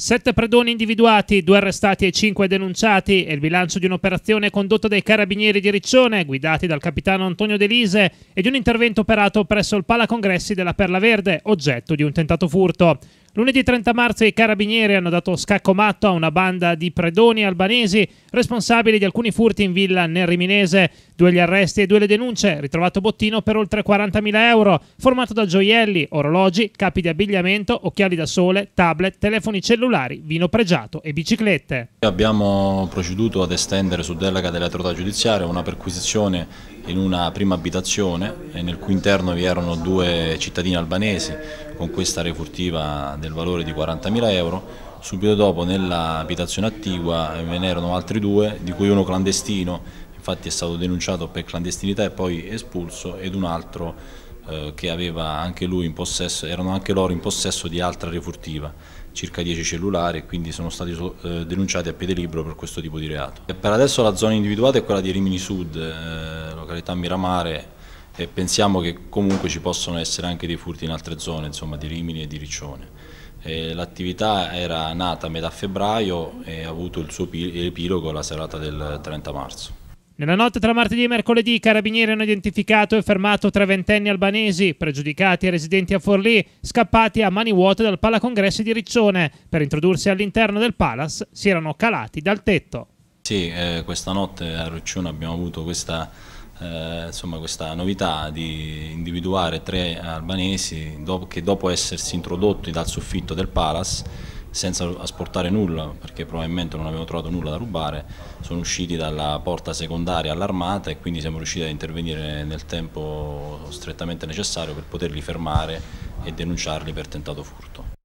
Sette predoni individuati, due arrestati e cinque denunciati e il bilancio di un'operazione condotta dai carabinieri di Riccione, guidati dal capitano Antonio Delise, e di un intervento operato presso il Palacongressi della Perla Verde, oggetto di un tentato furto. Lunedì 30 marzo i carabinieri hanno dato scacco matto a una banda di predoni albanesi responsabili di alcuni furti in villa nel Riminese. Due gli arresti e due le denunce, ritrovato bottino per oltre 40.000 euro, formato da gioielli, orologi, capi di abbigliamento, occhiali da sole, tablet, telefoni cellulari, vino pregiato e biciclette. Abbiamo proceduto ad estendere su delega dell'autorità giudiziaria una perquisizione in una prima abitazione nel cui interno vi erano due cittadini albanesi con questa refurtiva del valore di 40.000 euro. Subito dopo nell'abitazione attigua ve ne erano altri due, di cui uno clandestino, infatti è stato denunciato per clandestinità e poi espulso, ed un altro eh, che aveva anche lui in possesso, erano anche loro in possesso di altra refurtiva, circa 10 cellulari e quindi sono stati eh, denunciati a piede libero per questo tipo di reato. E per adesso la zona individuata è quella di Rimini Sud, eh, località Miramare, e pensiamo che comunque ci possono essere anche dei furti in altre zone, insomma di Rimini e di Riccione. L'attività era nata a metà febbraio e ha avuto il suo epilogo la serata del 30 marzo. Nella notte tra martedì e mercoledì i carabinieri hanno identificato e fermato tre ventenni albanesi, pregiudicati e residenti a Forlì, scappati a mani vuote dal Palacongressi di Riccione. Per introdursi all'interno del Palace si erano calati dal tetto. Sì, eh, questa notte a Riccione abbiamo avuto questa eh, insomma, questa novità di individuare tre albanesi che dopo essersi introdotti dal soffitto del Palace senza asportare nulla perché probabilmente non avevano trovato nulla da rubare sono usciti dalla porta secondaria all'armata e quindi siamo riusciti a intervenire nel tempo strettamente necessario per poterli fermare e denunciarli per tentato furto.